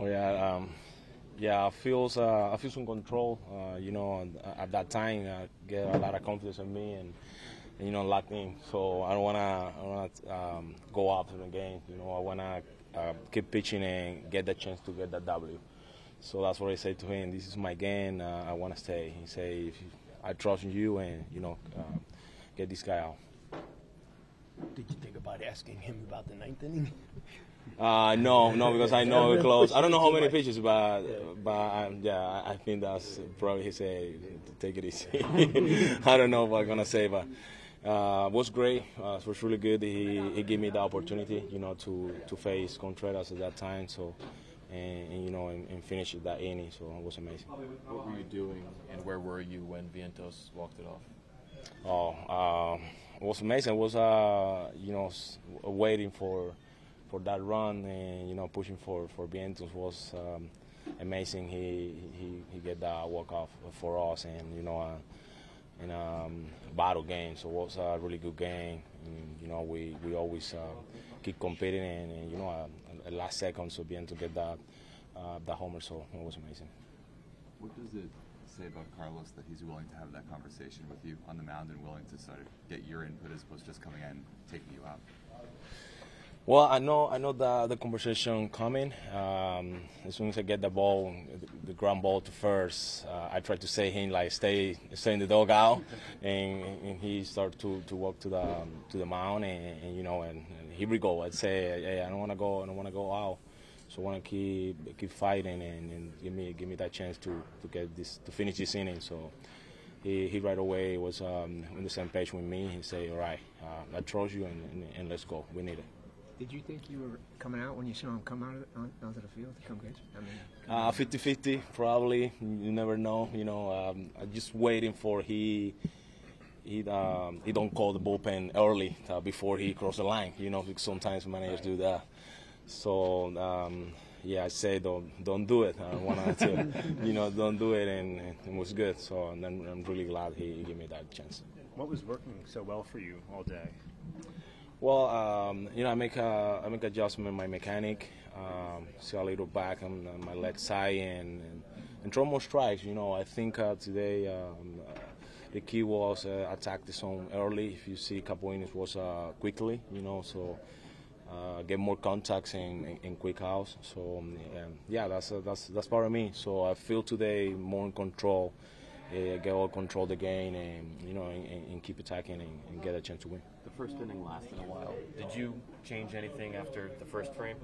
Oh yeah, um, yeah. I feels uh, I feel some control. Uh, you know, at that time, I get a lot of confidence in me and, you know locked in. So I don't wanna I don't wanna um, go off the game. You know, I wanna uh, keep pitching and get the chance to get that W. So that's what I say to him. This is my game. Uh, I wanna stay. He say, I trust you, and you know, uh, get this guy out. Did you think about asking him about the ninth inning? Uh, no, no, because I know we're close. I don't know how many pitches, but but um, yeah, I think that's probably he say take it easy. I don't know what I'm gonna say, but uh, was great. Uh, it was really good. He he gave me the opportunity, you know, to to face Contreras at that time. So. And, and you know, and, and finish that inning, so it was amazing. What were you doing, and where were you when Vientos walked it off? Oh, uh, it was amazing. It was, uh, you know, waiting for for that run and you know pushing for for Vientos was um, amazing. He he he get that walk off for us and you know uh, in a um, battle game. So it was a really good game. And, you know we we always uh, keep competing and, and you know uh, last second so being to get that uh, that homer so it was amazing. What does it say about Carlos that he's willing to have that conversation with you on the mound and willing to sort of get your input as opposed to just coming in taking you out? Well, I know I know the the conversation coming. Um, as soon as I get the ball, the, ground ball to first, uh, I try to say him like stay stay in the dugout, and, and he start to, to walk to the um, to the mound, and, and you know, and, and, here we go. I'd say, hey, I don't want to go, I don't want to go out, so I want to keep keep fighting and, give me give me that chance to, to get this to finish this inning. So. He, he right away was um, on the same page with me. He said, "All right, uh, I trust you, and let's go. We need it." Did you think you were coming out when you saw him come out on, onto the field to come get you? I mean, uh, 50-50 probably. You never know. You know, um, I'm just waiting for he he um, he don't call the bullpen early uh, before he cross the line. You know, sometimes managers do that. So um, yeah, I say don't don't do it. I want to, you know, don't do it, and, and, it was good. So and then I'm really glad he, he gave me that chance. What was working so well for you all day? Well, um, you know, I make a I make adjustment in my mechanic, um, see a little back on, on my left side, and, and, and throw more strikes. You know, I think uh, today um, uh, the key was uh, attack the zone early. If you see a couple innings was uh, quickly, you know, so uh, get more contacts in, in, quick outs. So um, yeah, that's uh, that's that's part of me. So I feel today more in control. Uh, get all control the game and you know and, and keep attacking and, and, get a chance to win. The first inning lasted a while. Did you change anything after the first frame?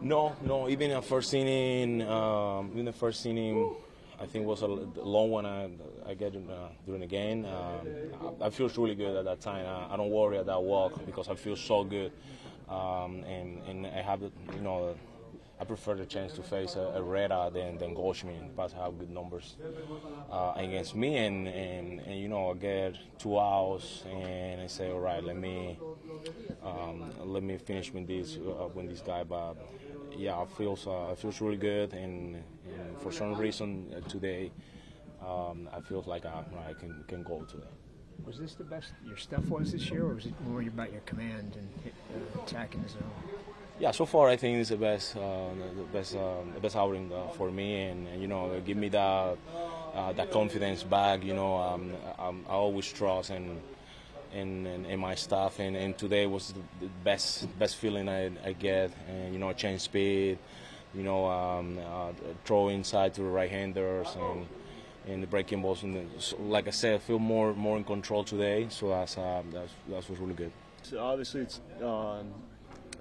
No, no. Even the first inning, um, even the first inning, I think was a long one. I, I get uh, during the game. Um, I, I feel really good at that time. I, I, don't worry at that walk because I feel so good, um, and and I have you know I prefer the chance to face a, a Reda than than Goldschmidt, but I have good numbers uh, against me, and, and, and you know I get two outs, and I say, all right, let me um, let me finish with this uh, with this guy, but yeah, I feel uh, I feel really good, and, and for some reason uh, today um, I feel like I, I can can go today. Was this the best your stuff was this year, or was it more about your command and hit, uh, attacking the zone? Yeah, so far I think it's the best, uh, the best, uh, the best outing uh, for me, and, and, you know, give me that uh, that confidence back. You know, um, um, I always trust in in, in, my staff, and, and, today was the best best feeling I, I get. And you know, change speed, you know, um, uh, throw inside to the right-handers, and and the breaking balls. And like I said, I feel more more in control today. So that's uh, that's that was really good. So obviously, it's um,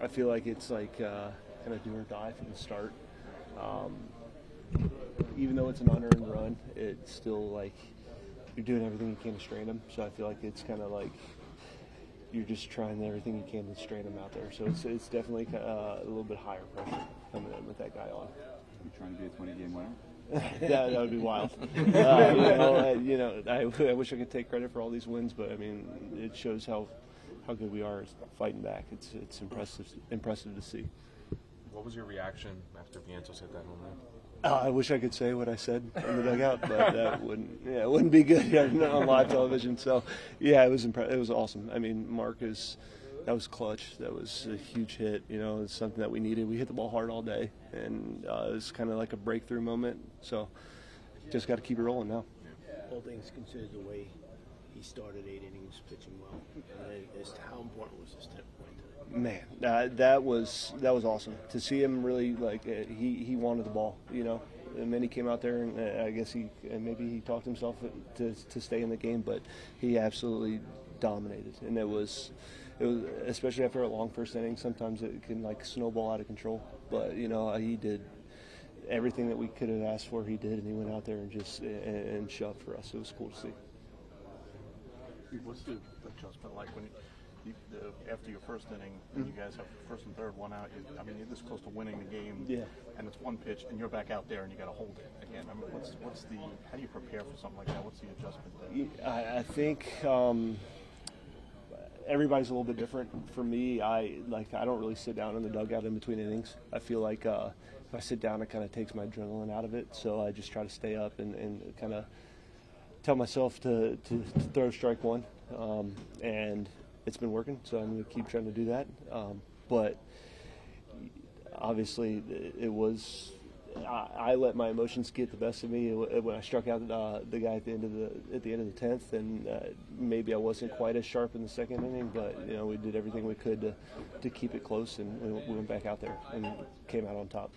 I feel like it's like uh, kind of do or die from the start. Um, even though it's an unearned run, it's still like you're doing everything you can to strain them. So I feel like it's kind of like you're just trying everything you can to strain them out there. So it's, it's definitely uh, a little bit higher pressure coming in with that guy on. You trying to be a 20 game winner? that, that would be wild. Uh, you know, I, you know I, I wish I could take credit for all these wins, but I mean, it shows how how good we are fighting back. It's it's impressive impressive to see. What was your reaction after Vientos hit that home run? Uh, I wish I could say what I said in the dugout, but that wouldn't yeah it wouldn't be good on live television. So yeah, it was impre- it was awesome. I mean, Mark is that was clutch. That was a huge hit. You know, it's something that we needed. We hit the ball hard all day, and uh, it was kind of like a breakthrough moment. So, just got to keep it rolling now. all things considered, the way he started eight innings pitching well, how important was this tip point today? Man, that that was that was awesome to see him really like uh, he he wanted the ball, you know. And then he came out there, and uh, I guess he and maybe he talked himself to to stay in the game, but he absolutely dominated, and it was. It was especially after a long first inning. Sometimes it can like snowball out of control, but you know he did everything that we could have asked for. He did, and he went out there and just and, and shoved for us. It was cool to see. What's the adjustment like when you, the, after your first inning and you guys have first and third one out? You, I mean, you're this close to winning the game, Yeah. and it's one pitch, and you're back out there and you got to hold it again. I mean, what's what's the how do you prepare for something like that? What's the adjustment there? I, I think um, everybody's a little bit different. For me, I like I don't really sit down in the dugout in between innings. I feel like uh, if I sit down, it kind of takes my adrenaline out of it. So I just try to stay up and, and kind of tell myself to, to, to throw strike one, um, and it's been working. So I'm going to keep trying to do that. Um, but obviously, it, was. I, I let my emotions get the best of me when I struck out uh, the guy at the end of the at the end of the tenth, and uh, maybe I wasn't quite as sharp in the second inning, but you know we did everything we could to to keep it close, and we, we went back out there and came out on top.